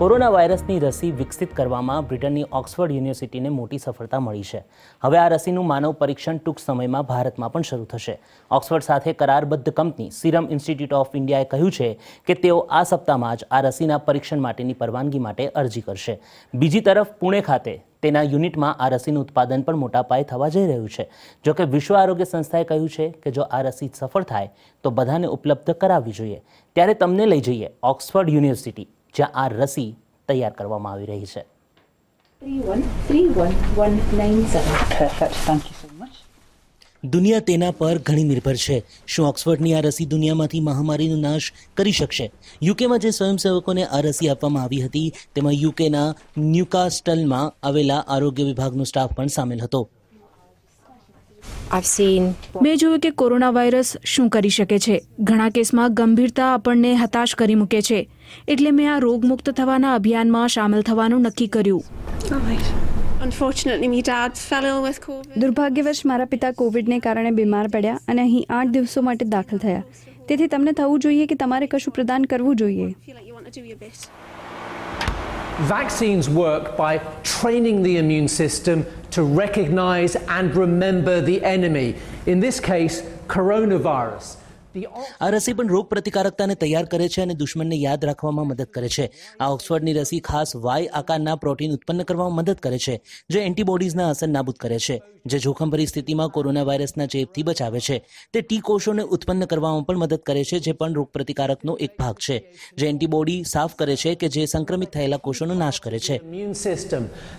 Corona વાયરસની રસી વિકસિત કરવામાં બ્રિટનની ઓક્સફર્ડ યુનિવર્સિટીને મોટી સફળતા મળી છે. હવે આ રસીનું માનવ પરીક્ષણ ટૂંક સમયમાં ભારતમાં પણ શરૂ થશે. ઓક્સફર્ડ સાથે કરારબદ્ધ કંપની સિરમ ઇન્સ્ટિટ્યૂટ ઓફ ઇન્ડિયાએ કહ્યું છે કે તેઓ આ સપ્તાહમાં જ આ રસીના પરીક્ષણ માટેની પરવાનગી માટે અરજી કરશે. બીજી તરફ, પુણે ખાતે તેના યુનિટમાં આ રસીનું ઉત્પાદન પણ મોટા પાયે થવા જઈ રહ્યું છે. જોકે વિશ્વ આરોગ્ય સંસ્થાએ કહ્યું છે કે જો આ રસી સફળ થાય, તો બધાને ઉપલબ્ધ કરાવવી જોઈએ. ત્યારે તમને લઈ જઈએ ઓક્સફર્ડ યુનિવર્સિટી જ્યાં આ રસી તૈયાર કરવામાં આવી રહી છે 313197. Perfect. Thank you so much. દુનિયા તેના પર ઘણી નિર્ભર છે શું ઓક્સફર્ડની આ રસી દુનિયામાંથી મહામારીનો નાશ કરી શકશે યુકેમાં જે સ્વયંસેવકોને આ રસી આપવામાં આવી હતી, તેમાં યુકેના ન્યુકાસ્ટલમાં આવેલા આરોગ્ય વિભાગનો સ્ટાફ પણ સામેલ હતો મેં જોયું કે કોરોના વાયરસ શું કરી શકે છે. ઘણા કેસમાં ગંભીરતા આપણને હતાશ કરી મૂકે છે. એટલે મેં આ રોગમુક્ત થવાના અભિયાનમાં સામેલ થવાનું નક્કી કર્યું. Unfortunately, my dad fell ill with COVID. દુર્ભાગ્યવશ મારા પિતા કોવિડને કારણે બીમાર પડ્યા અને અહીં આઠ દિવસો માટે દાખલ થયા. તેથી તમને થવું જોઈએ કે તમારે કશું પ્રદાન કરવું જોઈએ. Vaccines work by training the immune system to recognize and remember the enemy. In this case, coronavirus. આ રસી પણ રોગ પ્રતિકારકતાને તૈયાર કરે છે અને દુશ્મનને યાદ રાખવામાં મદદ કરે છે આ ઓક્સફર્ડની રસી ખાસ વાય આકારના પ્રોટીન ઉત્પન્ન કરવામાં મદદ કરે છે જે એન્ટીબોડીઝના અસર નાબૂદ કરે છે જે જોખમભરી સ્થિતિમાં કોરોના વાયરસના ચેપથી બચાવે છે તે ટી કોષોને ઉત્પન્ન કરવામાં પણ મદદ કરે છે જે પણ રોગ પ્રતિકારકનો એક ભાગ છે જે એન્ટીબોડી સાફ કરે છે કે જે સંક્રમિત થયેલા કોષોનો નાશ કરે છે.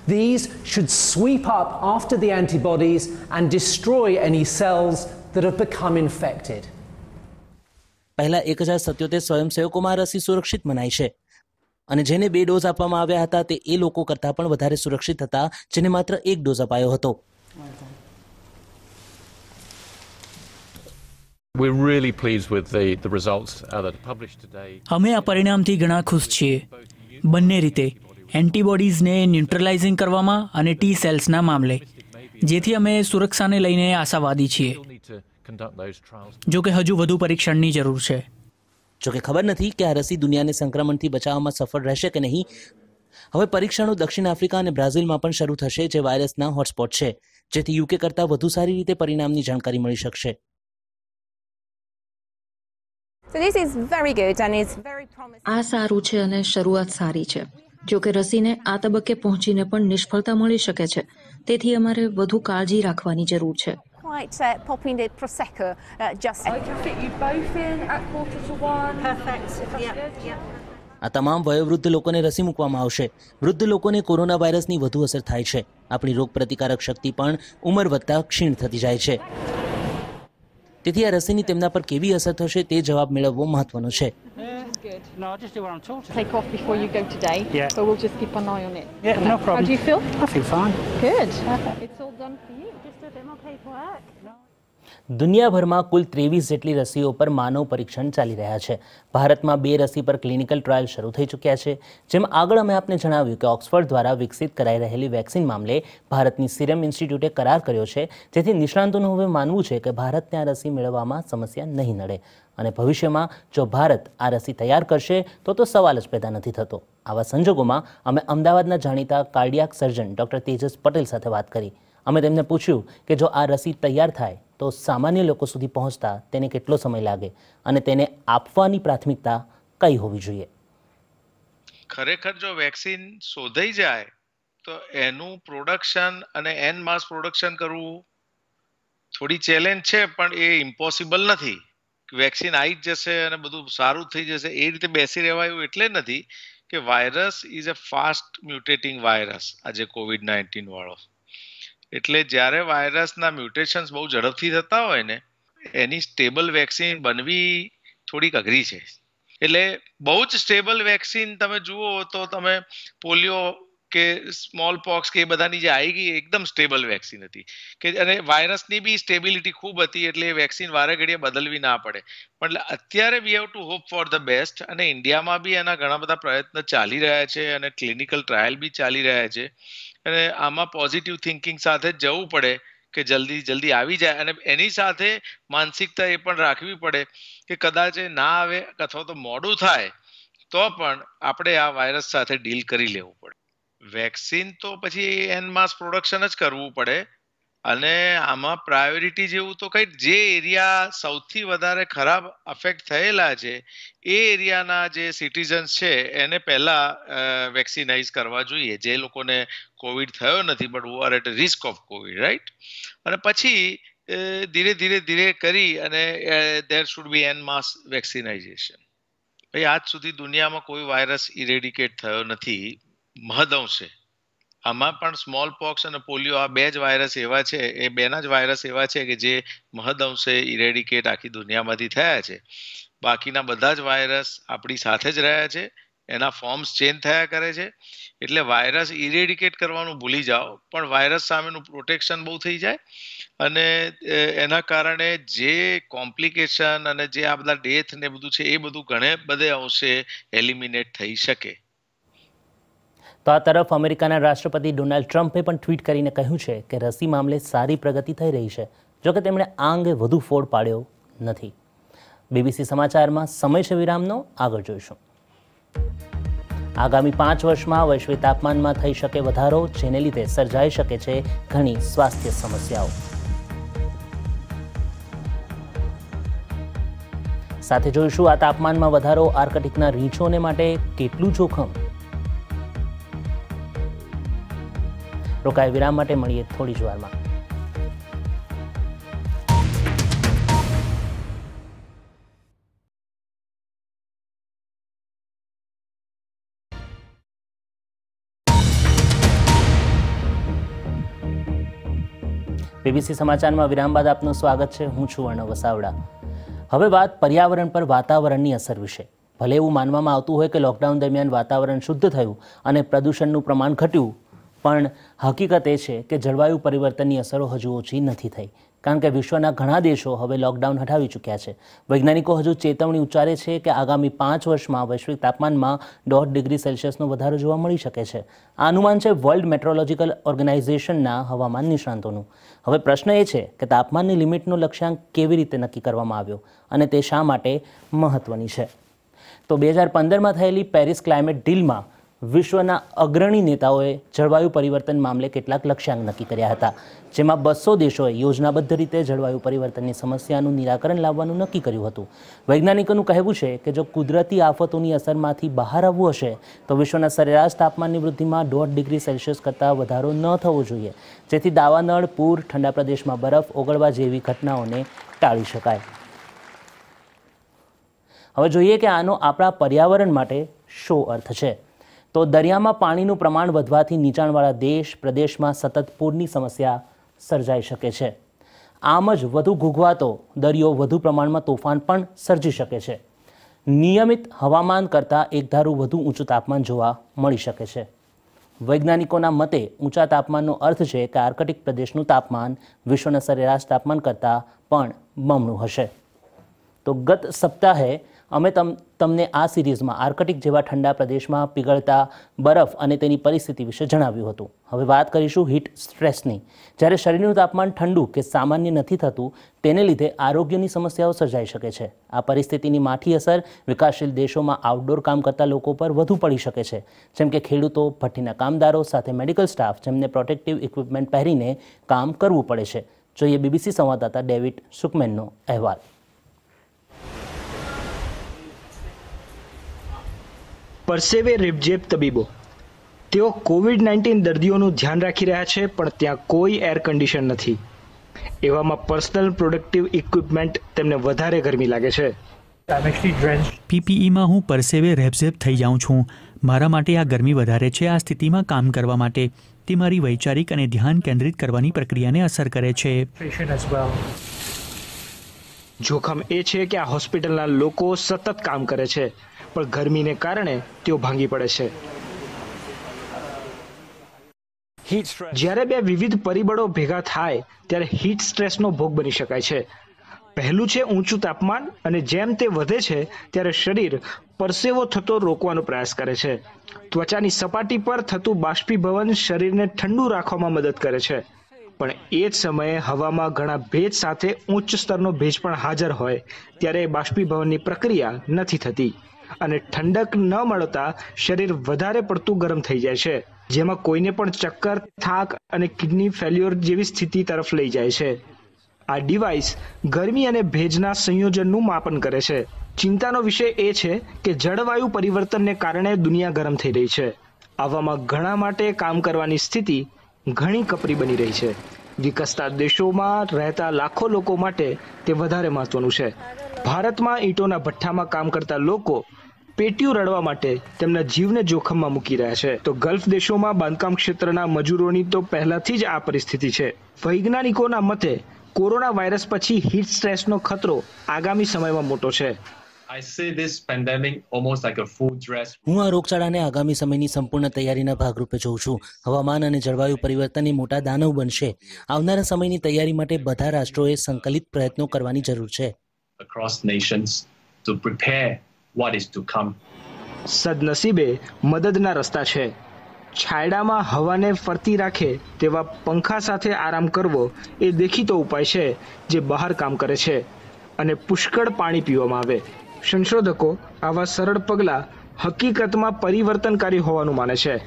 These should sweep up after the antibodies and destroy any cells that have become infected. પહેલા એક હજાર સત્યોતેર સ્વયંસેવકોમાં રસી સુરક્ષિત મનાય છે. અને જેને બે ડોઝ આપવામાં આવ્યા હતા તે એ લોકો કરતાં પણ વધારે સુરક્ષિત હતા જેને માત્ર એક ડોઝ અપાયો હતો. We're really pleased with the, the results uh, that are published today. અમે આ પરિણામથી ઘણા ખુશ છીએ. બંને રીતે એન્ટીબોડીઝને ન્યુટ્રલાઇઝિંગ કરવામાં અને ટી સેલ્સના મામલે જેથી અમે સુરક્ષાને લઈને આશાવાદી છીએ. જો કે હજુ વધુ પરીક્ષણની જરૂર છે. જોકે ખબર નથી કે આ રસી દુનિયાને સંક્રમણથી બચાવવામાં સફળ રહેશે કે નહીં. હવે પરીક્ષણો દક્ષિણ આફ્રિકા અને બ્રાઝિલમાં પણ શરૂ થશે જે વાયરસના હોટસ્પોટ છે જેથી યુકે કરતાં વધુ સારી રીતે પરિણામની જાણકારી મળી શકશે. So this is very good and is very promising. આ સારું છે અને શરૂઆત સારી છે. જો કે રસીને આ તબક્કે પહોંચીને પણ નિષ્ફળતા મળી શકે છે. તેથી અમારે વધુ કાળજી રાખવાની જરૂર છે. Quite uh, popping the prosecco uh, just. fit you both in at quarter to one. Perfect. Yeah. આ તમામ વયોવૃદ્ધ લોકોને રસી મૂકવામાં આવશે વૃદ્ધ લોકોને કોરોના વાયરસની વધુ અસર થાય છે આપણી રોગ પ્રતિકારક શક્તિ પણ ઉંમર વધતા ક્ષીણ થતી જાય છે તેથી આ રસીની તેમના પર કેવી અસર થશે તે જવાબ મેળવવો મહત્વનો છે Good. No, I'll just do what I'm told to. Take off before you go today. Yeah. But we'll just keep an eye on it. Yeah, no problem. How do you feel? I feel fine. Good. It's all done for you. દુનિયાભરમાં કુલ ત્રેવીસ જેટલી રસીઓ પર માનવ પરીક્ષણ ચાલી રહ્યા છે. ભારતમાં બે રસી પર ક્લિનિકલ ટ્રાયલ શરૂ થઈ ચૂક્યા છે, જેમ આગળ અમે આપને જણાવ્યું કે ઓક્સફર્ડ દ્વારા વિકસિત કરાઈ રહેલી વેક્સિન મામલે ભારતની સિરમ ઇન્સ્ટિટ્યૂટે કરાર કર્યો છે. જેથી નિષ્ણાંતોનું હવે માનવું છે કે ભારતને આ રસી મેળવવામાં સમસ્યા નહીં નડે. અને ભવિષ્યમાં જો ભારત આ રસી તૈયાર કરશે, તો તો સવાલ જ પેદા નથી થતો. આવા સંજોગોમાં અમે અમદાવાદના જાણીતા cardiac surgeon doctor Tejas Patel સાથે વાત કરી. અમે તેમને પૂછ્યું કે જો આ રસી તૈયાર થાય, તો સામાન્ય લોકો સુધી પહોંચતા તેને કેટલો સમય લાગે અને તેને આપવાની પ્રાથમિકતા કઈ હોવી જોઈએ? ખરેખર જો વેક્સિન શોધાઈ જાય, તો એનું પ્રોડક્શન અને એન માસ પ્રોડક્શન કરવું થોડી ચેલેન્જ છે, પણ એ ઇમ્પોસિબલ નથી. વેક્સિન આવી જ જશે અને બધું સારું થઈ જશે, એ રીતે બેસી રહેવાયું એટલે નથી કે virus is a fast mutating virus, આજે કોવિડ નાઇન્ટીન વાળો. એટલે જ્યારે વાયરસના મ્યુટેશન્સ બહુ ઝડપથી થતા હોય ને, એની સ્ટેબલ વેક્સિન બનવી થોડીક અઘરી છે. એટલે બહુ જ સ્ટેબલ વેક્સિન તમે જુઓ તો તમે પોલિયો કે સ્મોલ પોક્સ કે એ બધાની જે આવી ગઈ એકદમ સ્ટેબલ વેક્સિન હતી. કે અને વાયરસની બી સ્ટેબિલિટી ખૂબ હતી એટલે એ વેક્સિન વારે ઘડીએ બદલવી ના પડે. પણ અત્યારે we have to hope for the best અને ઇન્ડિયામાં બી એના ઘણા બધા પ્રયત્ન ચાલી રહ્યા છે અને ક્લિનિકલ ટ્રાયલ બી ચાલી રહ્યા છે. અને આમાં પોઝિટિવ થિંકિંગ સાથે જવું પડે કે જલ્દી જલ્દી આવી જાય અને એની સાથે માનસિકતા એ પણ રાખવી પડે કે કદાચ એ ના આવે અથવા તો મોડું થાય, તો પણ આપણે આ વાયરસ સાથે ડીલ કરી લેવું પડે. વેક્સિન તો પછી એન માસ પ્રોડક્શન જ કરવું પડે. અને આમાં પ્રાયોરિટી જેવું તો કંઈક જે એરિયા સૌથી વધારે ખરાબ અફેક્ટ થયેલા છે, એ એરિયાના જે સિટીઝન્સ છે, એને પહેલા વેક્સિનાઇઝ કરવા જોઈએ. જે લોકોને કોવિડ થયો નથી but we are at risk of covid right અને પછી ધીરે ધીરે ધીરે કરી અને there should be an mass vaccinisation ભાઈ, આજ સુધી દુનિયામાં કોઈ વાયરસ ઇરેડિકેટ થયો નથી, મહદઅંશે. આમાં પણ સ્મોલ પોક્સ અને પોલિયો આ બે જ વાયરસ એવા છે, એ બેના જ વાયરસ એવા છે કે જે મહદઅંશે ઇરેડિકેટ આખી દુનિયામાંથી થયા છે. બાકીના બધા જ વાયરસ આપણી સાથે જ રહ્યા છે, એના ફોર્મ્સ ચેન્જ થયા કરે છે. એટલે વાયરસ ઇરેડિકેટ કરવાનું ભૂલી જાઓ, પણ વાયરસ સામેનું પ્રોટેક્શન બહુ થઈ જાય અને એના કારણે જે કોમ્પ્લિકેશન અને જે આ બધા ડેથ ને બધું છે, એ બધું ઘણે બધે અંશે એલિમિનેટ થઈ શકે. તો આ તરફ અમેરિકાના રાષ્ટ્રપતિ ડોનાલ્ડ ટ્રમ્પે પણ ટ્વીટ કરીને કહ્યું છે કે રસી મામલે સારી પ્રગતિ થઈ રહી છે જોકે તેમણે આ અંગે વધુ ફોડ પાડ્યો નથી. બીબીસી સમાચારમાં સમય છે વિરામનો, આગળ જોઈશું. આગામી પાંચ વર્ષમાં વૈશ્વિક તાપમાનમાં થઈ શકે વધારો, જેને લીધે સર્જાઈ શકે છે ઘણી સ્વાસ્થ્ય સમસ્યાઓ. સાથે જોઈશું આ તાપમાનમાં વધારો આર્કટિકના રીંછોને માટે કેટલું જોખમ? રોકાય વિરામ માટે મળીએ થોડી જ વારમાં બીબીસી સમાચારમાં વિરામ બાદ આપનું સ્વાગત છે. હું છું અર્ણવ વસાવડા. હવે વાત પર્યાવરણ પર વાતાવરણની અસર વિશે. ભલે એવું માનવામાં આવતું હોય કે લોકડાઉન દરમિયાન વાતાવરણ શુદ્ધ થયું અને પ્રદૂષણનું પ્રમાણ ઘટ્યું પણ હકીકત એ છે કે જળવાયુ પરિવર્તનની અસરો હજુ ઓછી નથી થઈ. કારણ કે વિશ્વના ઘણા દેશો હવે લોકડાઉન હટાવી ચૂક્યા છે. વૈજ્ઞાનિકો હજુ ચેતવણી ઉચ્ચારે છે કે આગામી પાંચ વર્ષમાં વૈશ્વિક તાપમાનમાં દોઢ ડિગ્રી સેલ્સિયસનો વધારો જોવા મળી શકે છે. આ અનુમાન છે વર્લ્ડ મેટ્રોલોજીકલ ઓર્ગેનાઇઝેશનના હવામાન નિષ્ણાંતોનું. હવે પ્રશ્ન એ છે કે તાપમાનની લિમિટનો લક્ષ્યાંક કેવી રીતે નક્કી કરવામાં આવ્યો અને તે શા માટે મહત્વની છે? તો બે હજાર પંદરમાં થયેલી પેરિસ ક્લાઇમેટ ડીલમાં વિશ્વના અગ્રણી નેતાઓએ જળવાયુ પરિવર્તન મામલે કેટલાક લક્ષ્યાંક નક્કી કર્યા હતા. જેમાં બસો દેશોએ યોજનાબદ્ધ રીતે જળવાયુ પરિવર્તનની સમસ્યાનું નિરાકરણ લાવવાનું નક્કી કર્યું હતું. વૈજ્ઞાનિકોનું કહેવું છે કે જો કુદરતી આફતોની અસરમાંથી બહાર આવવું હશે, તો વિશ્વના સરેરાશ તાપમાનની વૃદ્ધિમાં દોઢ ડિગ્રી સેલ્સિયસ કરતાં વધારો ન થવો જોઈએ. જેથી દાવાનળ પૂર, ઠંડા પ્રદેશમાં બરફ ઓગળવા જેવી ઘટનાઓને ટાળી શકાય. હવે જોઈએ કે આનો આપણા પર્યાવરણ માટે શો અર્થ છે? તો દરિયામાં પાણીનું પ્રમાણ વધવાથી નીચાણવાળા દેશ, પ્રદેશમાં સતત પૂરની સમસ્યા સર્જાઈ શકે છે. આમ જ વધુ ઘૂઘવાતો દરિયો વધુ પ્રમાણમાં તોફાન પણ સર્જી શકે છે. નિયમિત હવામાન કરતાં એકધારું વધુ ઊંચું તાપમાન જોવા મળી શકે છે. વૈજ્ઞાનિકોના મતે ઊંચા તાપમાનનો અર્થ છે કે આર્કટિક પ્રદેશનું તાપમાન વિશ્વના સરેરાશ તાપમાન કરતાં પણ બમણું હશે. તો ગત સપ્તાહે અમે તમ, તમને આ સિરીઝમાં આર્કટિક જેવા ઠંડા પ્રદેશમાં પીગળતા, બરફ અને તેની પરિસ્થિતિ વિશે જણાવ્યું હતું. હવે વાત કરીશું હીટ સ્ટ્રેસની. જ્યારે શરીરનું તાપમાન ઠંડુ કે સામાન્ય નથી થતું, તેને લીધે આરોગ્યની સમસ્યાઓ સર્જાઈ શકે છે. આ પરિસ્થિતિની માઠી અસર વિકાસશીલ દેશોમાં આઉટડોર કામ કરતા લોકો પર વધુ પડી શકે છે. જેમ કે ખેડૂતો, ભઠ્ઠીના કામદારો સાથે મેડિકલ સ્ટાફ જેમને પ્રોટેક્ટિવ ઇક્વિપમેન્ટ પહેરીને કામ કરવું પડે છે. જોઈએ બીબીસી સંવાદદાતા ડેવિડ સુકમેનનો અહેવાલ. પરસેવે રેબઝેબ તબીબો. તેઓ કોવિડ નાઇન્ટીન દર્દીઓનું ધ્યાન રાખી રહ્યા છે પણ ત્યાં કોઈ એર કન્ડિશન નથી. એવામાં પર્સનલ પ્રોડક્ટિવ ઇક્વિપમેન્ટ તેમને વધારે ગરમી લાગે છે. પીપીઈમાં હું પરસેવે રેબઝેબ થઈ જાઉં છું. મારા માટે આ ગરમી વધારે છે આ સ્થિતિમાં કામ કરવા માટે. તે મારી વૈચારિક અને ધ્યાન કેન્દ્રિત કરવાની પ્રક્રિયાને અસર કરે છે. જોખમ એ છે કે આ હોસ્પિટલના લોકો સતત કામ કરે છે. પણ ગરમીને કારણે તેઓ ભાંગી પડે છે. જ્યારે બે વિવિધ પરિબળો ભેગા થાય ત્યારે હીટ સ્ટ્રેસનો ભોગ બની શકાય છે. પહેલું છે ઊંચું તાપમાન અને જેમ તે વધે છે ત્યારે શરીર પરસેવો થતો રોકવાનો પ્રયાસ કરે છે. ત્વચાની સપાટી પર થતું બાષ્પીભવન શરીરને ઠંડુ રાખવામાં મદદ કરે છે. પણ એ જ સમયે હવામાં ઘણા ભેજ સાથે ઉચ્ચ સ્તરનો ભેજ પણ હાજર હોય ત્યારે બાષ્પીભવનની પ્રક્રિયા નથી થતી. અને ઠંડક ન મળતા શરીર વધારે પડતું ગરમ થઈ જાય છે. જેમાં કોઈને પણ ચક્કર, થાક અને કિડની ફેલ્યોર જેવી સ્થિતિ તરફ લઈ જાય છે. આ ડિવાઇસ ગરમી અને ભેજના સંયોજનનું માપન કરે છે. ચિંતાનો વિષય એ છે કે જળવાયુ પરિવર્તનને કારણે દુનિયા ગરમ થઈ રહી છે. આવામાં ઘણા માટે કામ કરવાની સ્થિતિ ઘણી કપરી બની રહી છે. વિકસતા દેશોમાં રહેતા લાખો લોકો માટે તે વધારે મહત્વનું છે. ભારતમાં ઈંટોના ભઠ્ઠામાં કામ કરતા લોકો પેટીયું રડવા માટે તેમના જીવને જોખમમાં મૂકી રહ્યા છે. તો ગલ્ફ દેશોમાં બાંધકામ ક્ષેત્રના મજૂરોની તો પહેલાથી જ આ પરિસ્થિતિ છે. વૈજ્ઞાનિકોના મતે કોરોના વાયરસ પછી હીટ સ્ટ્રેસનો ખતરો આગામી સમયમાં મોટો છે. હું આ રોગચાળાને આગામી સમયની સંપૂર્ણ તૈયારીના ભાગરૂપે જોઉં છું. હવામાન અને જળવાયુ પરિવર્તન એ મોટા દાનવ બનશે. આવનારા સમયની તૈયારી માટે બધા રાષ્ટ્રોએ સંકલિત પ્રયત્નો કરવાની જરૂર છે. સદનસીબે મદદના રસ્તા છે. છાયડામાં હવાને ફરતી રાખે તેવા પંખા સાથે આરામ કરવો એ દેખીતો ઉપાય છે જે બહાર કામ કરે છે અને પુષ્કળ પાણી પીવામાં આવે. સંશોધકો આવા સરળ પગલાં હકીકતમાં પરિવર્તનકારી હોવાનું માને છે.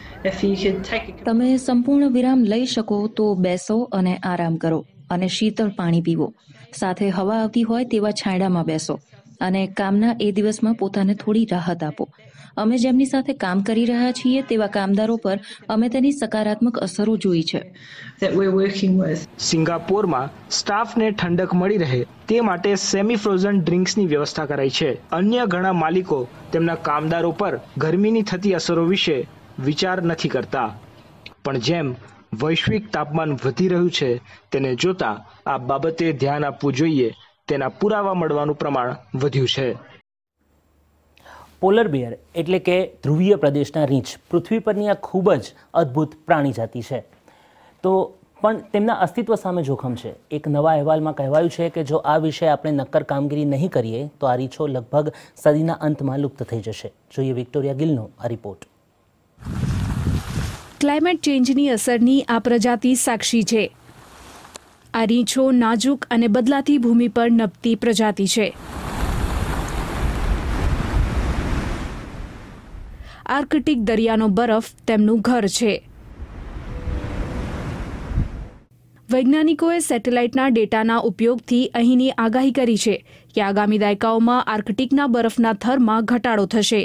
તમે સંપૂર્ણ વિરામ લઈ શકો તો બેસો અને આરામ કરો અને શીતળ પાણી પીવો. સાથે હવા આવતી હોય તેવા છાંયડામાં બેસો અને કામના એ દિવસમાં પોતાને થોડી રાહત આપો. અમે જેમની સાથે કામ કરી રહ્યા છીએ તેવા કામદારો પર અમે તેની સકારાત્મક અસરો જોઈ છે. સિંગાપોરમાં સ્ટાફને ઠંડક મળી રહે તે માટે સેમી ફ્રોઝન ડ્રિંક્સની વ્યવસ્થા કરાઈ છે. અન્ય ઘણા માલિકો તેમના કામદારો પર ગરમીની થતી અસરો વિશે વિચાર નથી કરતા. પણ જેમ વૈશ્વિક તાપમાન વધી રહ્યું છે તેને જોતા આ બાબતે ધ્યાન આપવું જોઈએ તેના પુરાવા મળવાનું પ્રમાણ વધ્યું છે. પોલર બિયર એટલે કે ધ્રુવીય પ્રદેશના રીંછ. પૃથ્વી પરની આ ખૂબ જ અદ્ભુત પ્રાણી જાતિ છે. તો પણ તેમના અસ્તિત્વ સામે જોખમ છે. એક નવા અહેવાલમાં કહેવાયું છે કે જો આ વિશે આપણે નક્કર કામગીરી નહીં કરીએ, તો આ રીંછો લગભગ સદીના અંતમાં લુપ્ત થઈ જશે. જોઈએ વિક્ટોરિયા ગિલનો આ રિપોર્ટ. ક્લાઇમેટ ચેન્જની અસરની આ પ્રજાતિ સાક્ષી છે. આ રીંછો નાજુક અને બદલાતી ભૂમિ પર નપતી પ્રજાતિ છે. આર્કટિક દરિયાનો બરફ તેમનું ઘર છે. વૈજ્ઞાનિકોએ સેટેલાઇટના ડેટાના ઉપયોગથી અહીંની આગાહી કરી છે કે આગામી દાયકાઓમાં આર્કટિકના બરફના થરમાં ઘટાડો થશે.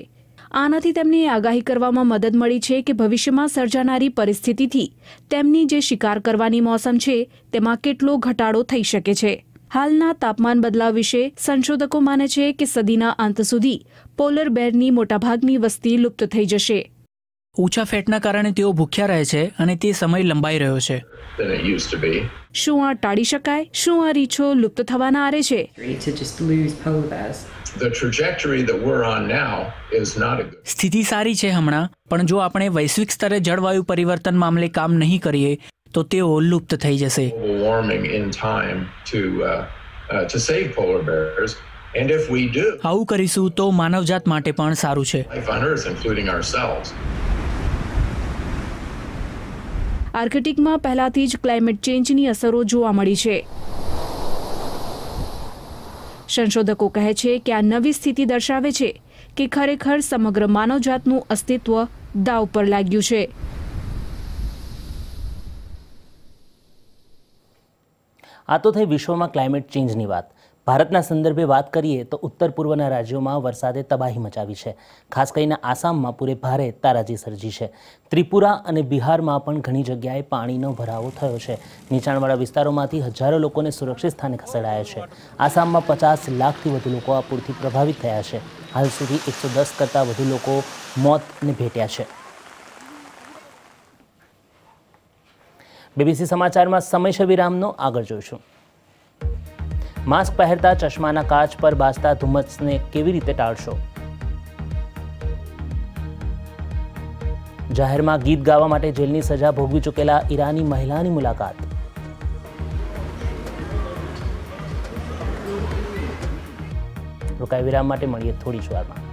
આનાથી તેમને આગાહી કરવામાં મદદ મળી છે કે ભવિષ્યમાં સર્જાનારી પરિસ્થિતિથી તેમની જે શિકાર કરવાની મોસમ છે, તેમાં કેટલો ઘટાડો થઈ શકે છે. હાલના તાપમાન બદલાવ વિશે સંશોધકો માને છે કે સદીના અંત સુધી પોલર બેરની મોટાભાગની વસ્તી લુપ્ત થઈ જશે ઊંચા ફેટના કારણે તેઓ ભૂખ્યા રહે છે અને તે સમય લંબાઈ રહ્યો છે. શું આ ટાળી શકાય શું આ રીછો લુપ્ત થવાના આરે છે. સ્થિતિ સારી છે હમણાં પણ જો આપણે વૈશ્વિક સ્તરે જળવાયુ પરિવર્તન મામલે કામ નહીં કરીએ તો તેઓ લુપ્ત થઈ જશે. Uh, uh, આવું કરીશું તો માનવજાત માટે પણ સારું છે. આર્કટિકમાં પહેલાથી જ ક્લાઇમેટ ચેન્જની અસરો જોવા મળી છે. સંશોધકો કહે છે કે આ નવી સ્થિતિ દર્શાવે છે કે ખરેખર સમગ્ર માનવજાતનું અસ્તિત્વ દાવ પર લાગ્યું છે. આ તો થઈ વિશ્વમાં ક્લાઇમેટ ચેન્જની વાત. ભારતના સંદર્ભે વાત કરીએ તો ઉત્તર પૂર્વના રાજ્યોમાં વરસાદે તબાહી મચાવી છે. ખાસ કરીને આસામમાં પૂરે ભારે તારાજી સર્જી છે. ત્રિપુરા અને બિહારમાં પણ ઘણી જગ્યાએ પાણીનો ભરાવો થયો છે. નીચાણવાળા વિસ્તારોમાંથી હજારો લોકોને સુરક્ષિત સ્થાને ખસેડાયા છે. આસામમાં પચાસ લાખથી વધુ લોકો આ પૂરથી પ્રભાવિત થયા છે. હાલ સુધી એકસો દસ કરતાં વધુ લોકો મોતને ભેટ્યા છે. બીબીસી સમાચારમાં સમય છે વિરામનો આગળ જોઈશું. માસ્ક પહેરતા ચશ્માના કાચ પર બાજતા ધુમ્મસને કેવી રીતે ટાળશો? જાહેરમાં ગીત ગાવા માટે જેલની સજા ભોગવી ચૂકેલા ઈરાની મહિલાની મુલાકાત. રોકાઈ વિરામ માટે મળીએ થોડી જ વારમાં.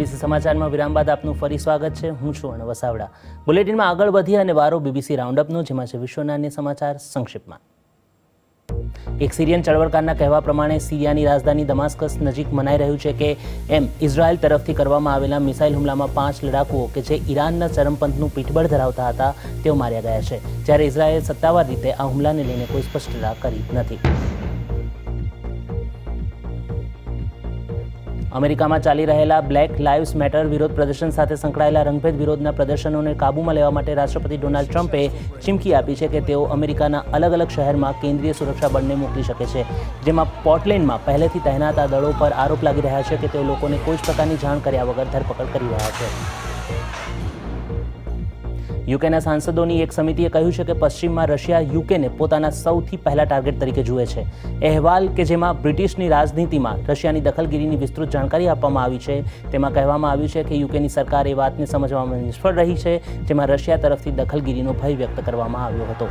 બીબીસી સમાચારમાં વિરામ બાદ આપનું ફરી સ્વાગત છે. હું છું અણ વસાવડા. બુલેટિનમાં આગળ વધી અને વારો બીબીસી રાઉન્ડઅપનો, જેમાં છે વિશ્વના અન્ય સમાચાર સંક્ષિપ્તમાં. એક સિરિયન ચળવળકારના કહેવા પ્રમાણે, સિરિયાની રાજધાની દમાસ્કસ નજીક મનાઈ રહ્યું છે કે એમ ઇઝરાયલ તરફથી કરવામાં આવેલા મિસાઇલ હુમલામાં પાંચ લડાકુઓ કે જે ઈરાનના ચરમપંથનું પીઠબળ ધરાવતા હતા, તેઓ માર્યા ગયા છે. જ્યારે ઇઝરાયલ સત્તાવાર રીતે આ હુમલાને લઈને કોઈ સ્પષ્ટતા કરી નથી. અમેરિકામાં ચાલી રહેલા બ્લેક લાઇવ્સ મેટર વિરોધ પ્રદર્શન સાથે સંકળાયેલા રંગભેદ વિરોધના પ્રદર્શનોને કાબૂમાં લેવા માટે રાષ્ટ્રપતિ ડોનાલ્ડ ટ્રમ્પે ચીમકી આપી છે કે તેઓ અમેરિકાના અલગ અલગ શહેરમાં કેન્દ્રીય સુરક્ષા બળને મોકલી શકે છે, જેમાં પોર્ટલેન્ડમાં પહેલેથી તહેનાત આ દળો પર આરોપ લાગી રહ્યા છે કે તેઓ લોકોને કોઈ જ પ્રકારની જાણ કર્યા વગર ધરપકડ કરી રહ્યા છે. યુકેના સાંસદોની એક સમિતિએ કહ્યું છે કે પશ્ચિમમાં રશિયા યુકેને પોતાના સૌથી પહેલા ટાર્ગેટ તરીકે જુએ છે. અહેવાલ કે જેમાં બ્રિટિશની રાજનીતિમાં રશિયાની દખલગીરીની વિસ્તૃત જાણકારી આપવામાં આવી છે, તેમાં કહેવામાં આવ્યું છે કે યુકેની સરકાર એ વાતને સમજવામાં નિષ્ફળ રહી છે, જેમાં રશિયા તરફથી દખલગીરીનો ભય વ્યક્ત કરવામાં આવ્યો હતો.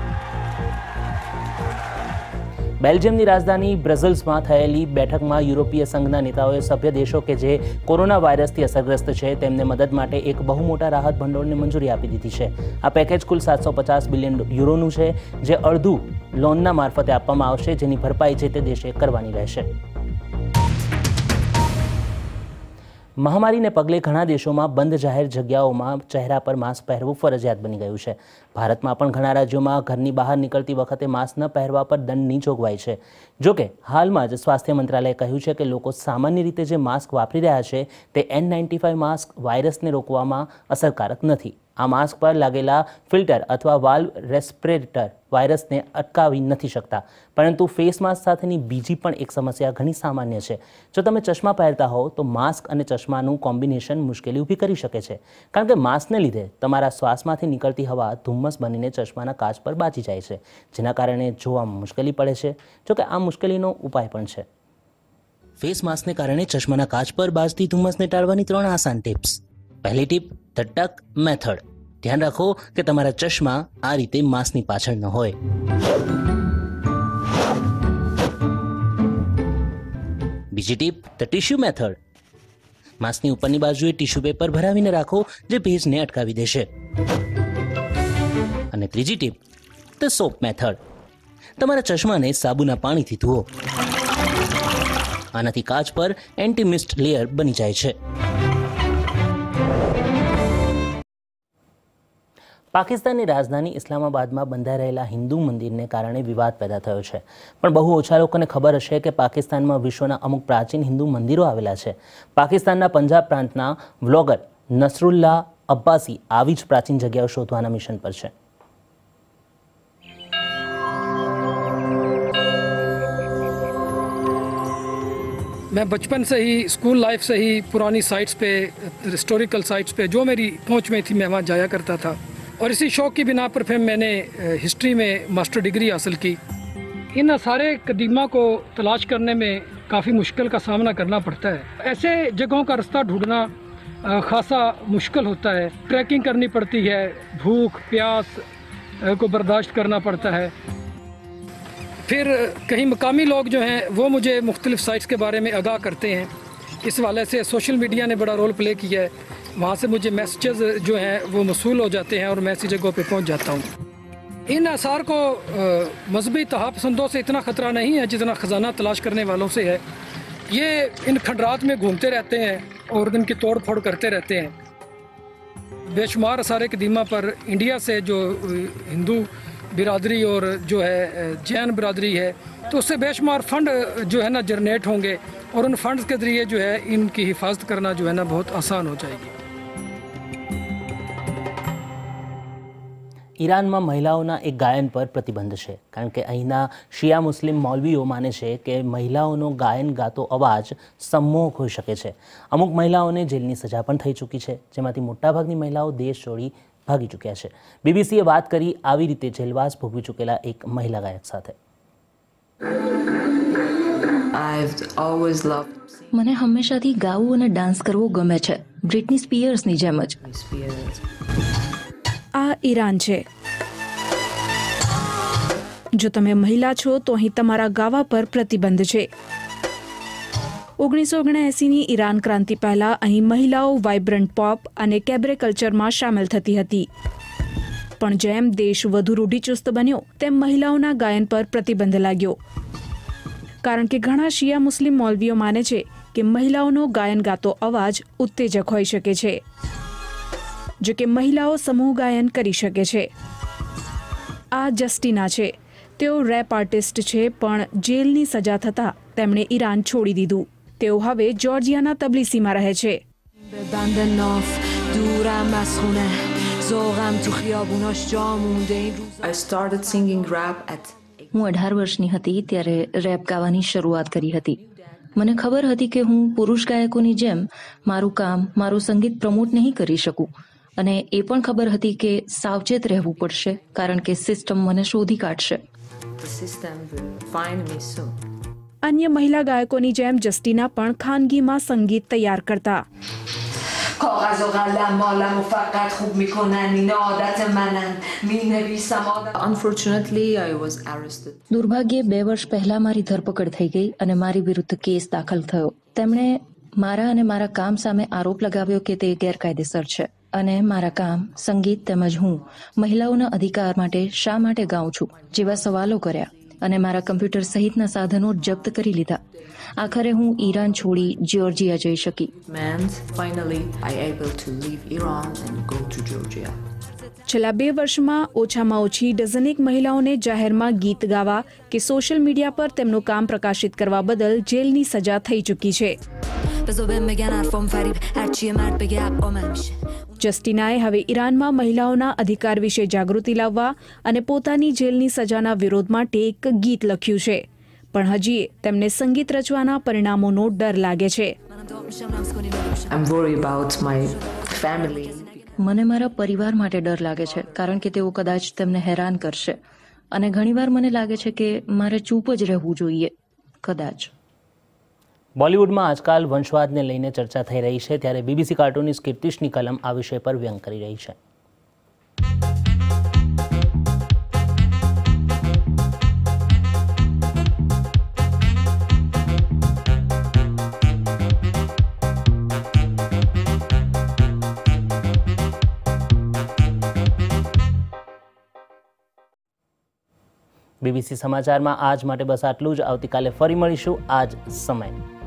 બેલ્જિયમની રાજધાની બ્રઝલ્સમાં થયેલી બેઠકમાં યુરોપીય સંઘના નેતાઓએ સભ્ય દેશો કે જે કોરોના વાયરસથી અસરગ્રસ્ત છે, તેમને મદદ માટે એક બહુ મોટા રાહત ભંડોળને મંજૂરી આપી દીધી છે. આ પેકેજ કુલ સાતસો પચાસ બિલિયન યુરોનું છે, જે અડધું લોનના મારફતે આપવામાં આવશે, જેની ભરપાઈ જે તે દેશે કરવાની રહેશે. મહામારીને પગલે ઘણા દેશોમાં બંધ જાહેર જગ્યાઓમાં ચહેરા પર માસ્ક પહેરવું ફરજિયાત બની ગયું છે. ભારતમાં પણ ઘણા રાજ્યોમાં ઘરની બહાર નીકળતી વખતે માસ્ક ન પહેરવા પર દંડની જોગવાઈ છે. જોકે હાલમાં જ સ્વાસ્થ્ય મંત્રાલયે કહ્યું છે કે લોકો સામાન્ય રીતે જે માસ્ક વાપરી રહ્યા છે, તે એન નાઇન્ટી ફાઇવ માસ્ક વાયરસને રોકવામાં અસરકારક નથી. આ માસ્ક પર લાગેલા ફિલ્ટર અથવા વાલ્વ રેસ્પિરેટર વાયરસને અટકાવી નથી શકતા. પરંતુ ફેસ માસ્ક સાથેની બીજી પણ એક સમસ્યા ઘણી સામાન્ય છે. જો તમે ચશ્મા પહેરતા હોવ, તો માસ્ક અને ચશ્માનું કોમ્બિનેશન મુશ્કેલી ઊભી કરી શકે છે. કારણ કે માસ્કને લીધે તમારા શ્વાસમાંથી નીકળતી હવા ધુમ્મસ બનીને ચશ્માના કાચ પર બાજી જાય છે. જેના કારણે જોવામાં મુશ્કેલી પડે છે. જોકે આ મુશ્કેલીનો ઉપાય પણ છે. ફેસ માસ્કને કારણે ચશ્માના કાચ પર બાજતી ધુમ્મસને ટાળવાની ત્રણ આસાન ટિપ્સ. પહેલી ટીપ ધ મેથડ. ધ્યાન રાખો કે તમારા ચશ્મા આ રીતે માસની પાછળ ન હોય. બીજી ટીપ ધ ટિશ્યુ મેથડ માસની ઉપરની બાજુએ ટિશ્યુ પેપર ભરાવીને રાખો, જે ભેજને અટકાવી દેશે. અને ત્રીજી ટીપ ધ સોપ મેથડ તમારા ચશ્માને સાબુના પાણીથી ધુઓ. આનાથી કાચ પર એન્ટીમિસ્ટ લેયર બની જાય છે. પાકિસ્તાનની રાજધાની ઇસ્લામાબાદમાં બંધાઈ રહેલા હિન્દુ મંદિરને કારણે વિવાદ પેદા થયો છે પણ બહુ ઓછા લોકોને ખબર હશે કે પાકિસ્તાનમાં વિશ્વના અમુક પ્રાચીન હિન્દુ મંદિરો આવેલા છે પાકિસ્તાનના પંજાબ પ્રાંતના વ્લોગર નસરુલ્લા અબ્બાસી આવી જ પ્રાચીન જગ્યાઓ શોધવાના મિશન પર છે मैं बचपन से ही स्कूल लाइफ से ही पुरानी साइट्स पे हिस्टोरिकल साइट्स पे जो मेरी पहुंच में थी मैं वहाँ जाया करता था اور اسی شوق کی بنا پر پھر میں نے ہسٹری میں ماسٹر ڈگری حاصل کی۔ ان سارے قدیمہ کو تلاش کرنے میں کافی مشکل کا سامنا کرنا پڑتا ہے۔ ایسے جگہوں کا رستہ ڈھونڈنا خاصا مشکل ہوتا ہے۔ ٹریکنگ کرنی پڑتی ہے۔ بھوک، پیاس کو برداشت کرنا پڑتا ہے۔ پھر کہیں مقامی لوگ جو ہیں، وہ مجھے مختلف سائٹس کے بارے میں آگاہ کرتے ہیں۔ اس والے سے سوشل میڈیا نے بڑا رول پلے کیا ہے۔ وہاں سے مجھے میسیجز جو ہیں وہ موصول ہو جاتے ہیں اور میں ایسی جگہوں پہ پہنچ جاتا ہوں۔ ان اثار کو مذہبی تہا پسندوں سے اتنا خطرہ نہیں ہے جتنا خزانہ تلاش کرنے والوں سے ہے۔ یہ ان کھنڈرات میں گھومتے رہتے ہیں اور ان کی توڑ پھوڑ کرتے رہتے ہیں۔ بے شمار اثار قدیمہ پر انڈیا سے جو ہندو برادری اور جو ہے جین برادری ہے، تو اس سے بے شمار فنڈ جو ہے نا، جنریٹ ہوں گے اور ان فنڈز کے ذریعے جو ہے ان کی حفاظت کرنا جو ہے نا، بہت آسان ہو جائے گی۔ ઈરાનમાં મહિલાઓના એક ગાયન પર પ્રતિબંધ છે. કારણ કે અહીંના શિયા મુસ્લિમ મૌલવીઓ માને છે કે મહિલાઓનો ગાયન ગાતો અવાજ સમોહક હોઈ શકે છે. અમુક મહિલાઓને જેલની સજા પણ થઈ ચૂકી છે જેમાંથી મોટાભાગની મહિલાઓ દેશ છોડી ભાગી ચૂક્યા છે. બીબીસીએ વાત કરી આવી રીતે જેલવાસ ભોગવી ચૂકેલા એક મહિલા ગાયક સાથે. મને હંમેશાથી ગાવું અને ડાન્સ કરવો ગમે છે. બ્રિટની સ્પિયર્સની જેમ જ. આ ઈરાન છે. જો તમે મહિલા છો, તો અહીં તમારા ગાવા પર પ્રતિબંધ છે. ઓગણીસો ઓગણએંસીની ઈરાન ક્રાંતિ પહેલાં અહીં મહિલાઓ વાઇબ્રન્ટ પોપ અને કેબરે કલ્ચરમાં સામેલ થતી હતી. પણ જેમ દેશ વધુ રૂઢિચુસ્ત બન્યો, તેમ મહિલાઓના ગાયન પર પ્રતિબંધ લાગ્યો. કારણ કે ઘણા શિયા મુસ્લિમ મૌલવીઓ માને છે કે મહિલાઓનો ગાયન ગાતો અવાજ ઉત્તેજક હોઈ શકે છે. જો કે મહિલાઓ સમૂહ ગાયન કરી શકે છે. આ જસ્ટિના છે. તેઓ રેપ આર્ટિસ્ટ છે પણ જેલની સજા થતાં તેમણે ઈરાન છોડી દીધું. તેઓ હવે જોર્જિયાના તબલીસીમાં રહે છે. I started singing rap at હું અઢાર વર્ષની હતી ત્યારે રેપ ગાવાની શરૂઆત કરી હતી. મને ખબર હતી કે હું પુરુષ ગાયકોની જેમ મારું કામ મારું સંગીત પ્રમોટ નહીં કરી શકું. અને એ પણ ખબર હતી કે સાવચેત રહેવું પડશે કારણ કે સિસ્ટમ મને શોધી કાઢશે. અન્ય મહિલા ગાયકોની જેમ જસ્ટિના પણ ખાનગીમાં સંગીત તૈયાર કરતા. દુર્ભાગ્યે બે વર્ષ પહેલા મારી ધરપકડ થઈ ગઈ અને મારી વિરુદ્ધ કેસ દાખલ થયો. તેમણે મારા અને મારા કામ સામે આરોપ લગાવ્યો કે તે ગેરકાયદેસર છે. અને મારા કામ, સંગીત તેમજ હું મહિલાઓના અધિકાર માટે શા માટે ગાઉં છું, જેવા સવાલો કર્યા અને મારા કમ્પ્યુટર સહિતના સાધનો જપ્ત કરી લીધા આખરે હું ઈરાન છોડી જ્યોર્જિયા જઈ શકી meant ફાઇનલી. છેલ્લા બે વર્ષમાં ઓછામાં ઓછી ડઝનેક મહિલાઓને જાહેરમાં ગીત ગાવા કે સોશિયલ મીડિયા પર તેમનું કામ પ્રકાશિત કરવા બદલ જેલની સજા થઈ ચૂકી છે. જસ્ટિનાએ હવે ઈરાનમાં મહિલાઓના અધિકાર વિશે જાગૃતિ લાવવા અને પોતાની જેલની સજાના વિરોધ માટે એક ગીત લખ્યું છે. પણ હજી તેમને સંગીત રચવાના પરિણામોનો ડર લાગે છે. I'm worried about my family. મને મારા પરિવાર માટે ડર લાગે છે, કારણ કે તેઓ કદાચ તેમને હેરાન કરશે. અને ઘણીવાર મને લાગે છે કે મારે ચૂપ જ રહેવું જોઈએ. કદાચ. બોલિવૂડમાં આજકાલ વંશવાદને લઈને ચર્ચા થઈ રહી છે, ત્યારે બીબીસી કાર્ટૂનિસ્ટ કીર્તિશની કલમ આ વિષય પર વ્યંગ કરી રહી છે. બીબીસી સમાચારમાં આજ માટે બસ આટલું જ. આવતીકાલે ફરી મળીશું. આજ સમય.